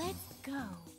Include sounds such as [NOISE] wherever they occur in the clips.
Let's go.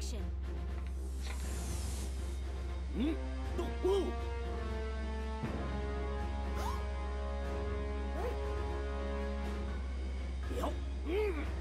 action. Hmm? [GASPS] Yep. Mm.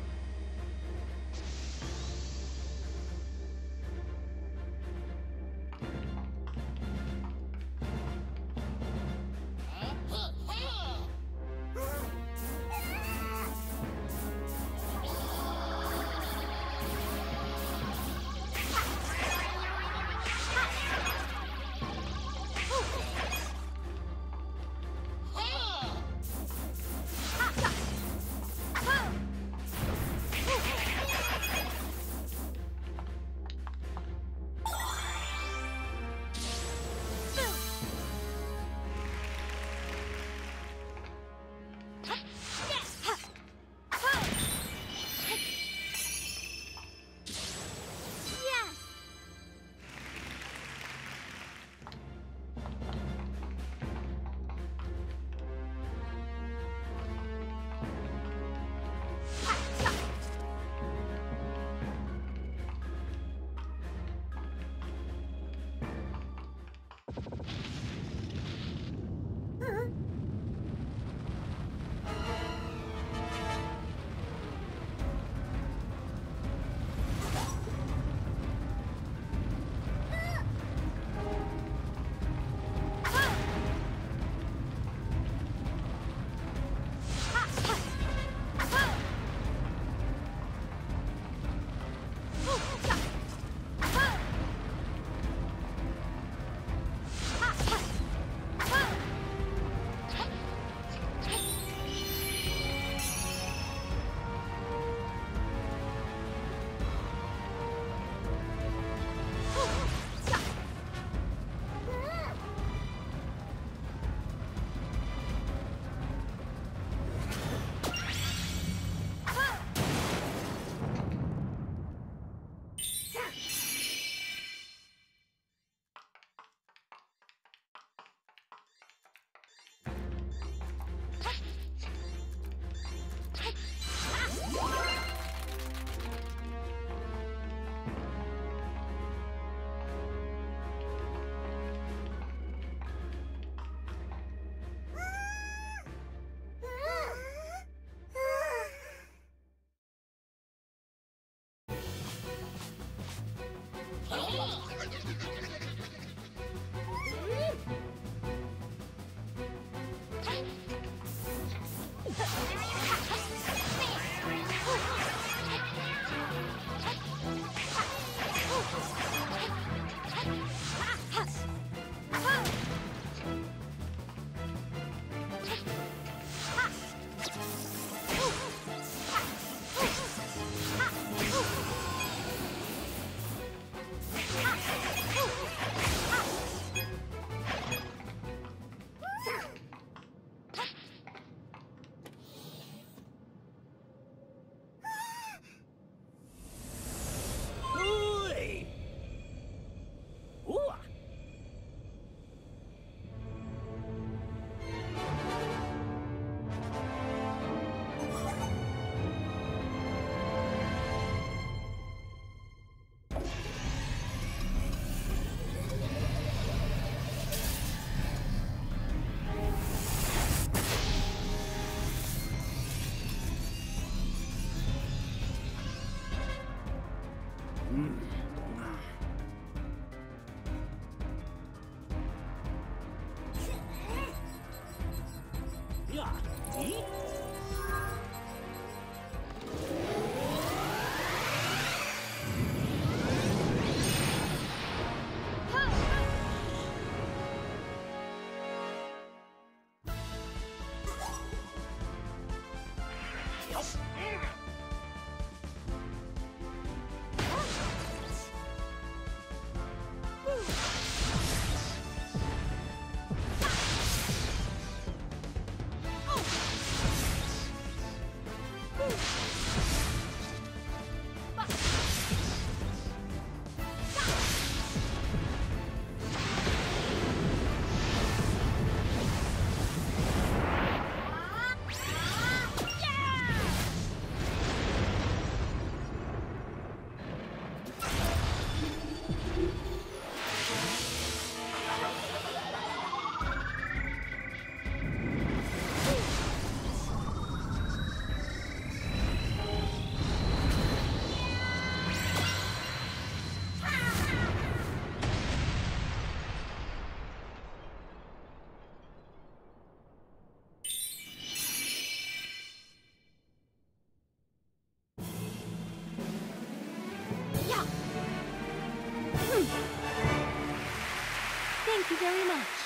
Very much.